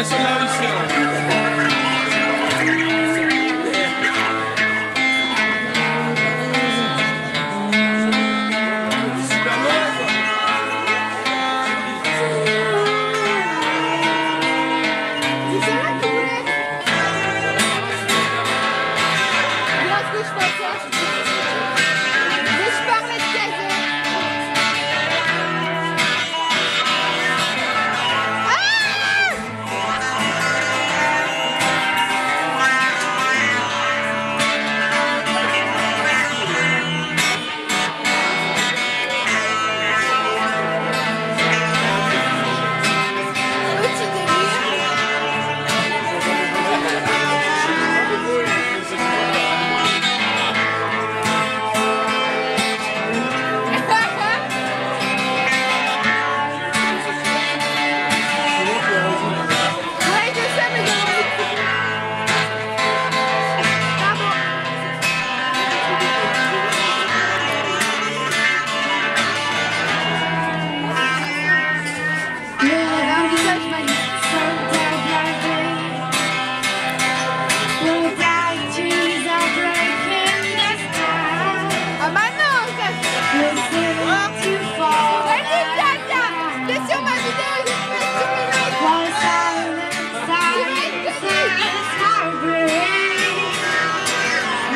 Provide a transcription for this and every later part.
It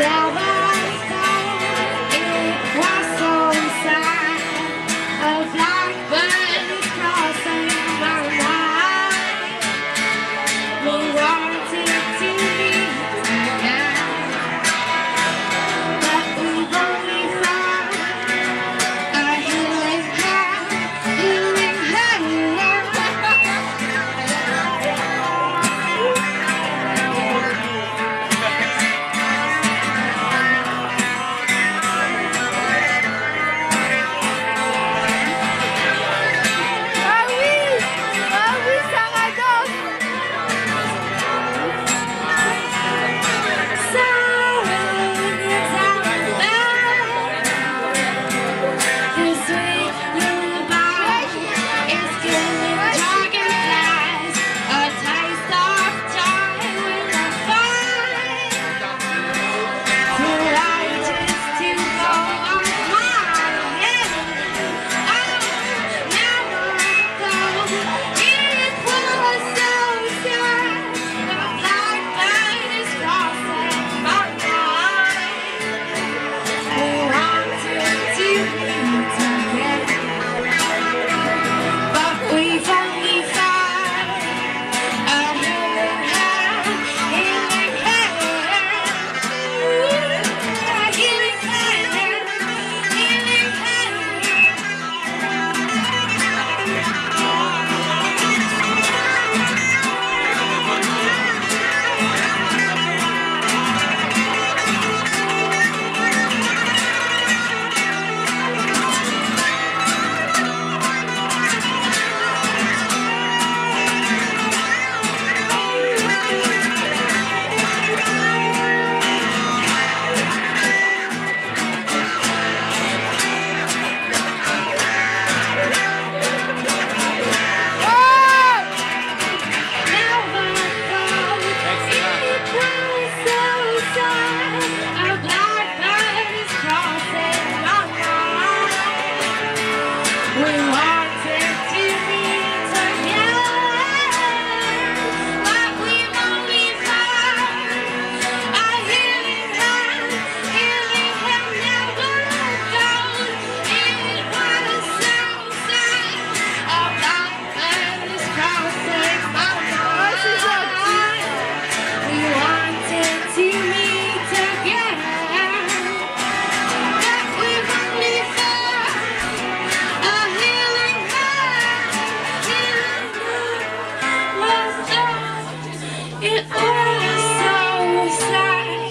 all inside